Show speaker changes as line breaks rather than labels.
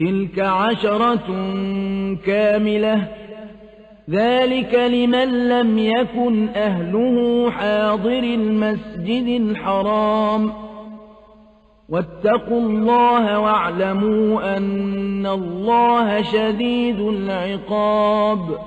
تلك عشرة كاملة. ذلك لمن لم يكن أهله حاضر المسجد الحرام. واتقوا الله واعلموا أن الله شديد العقاب.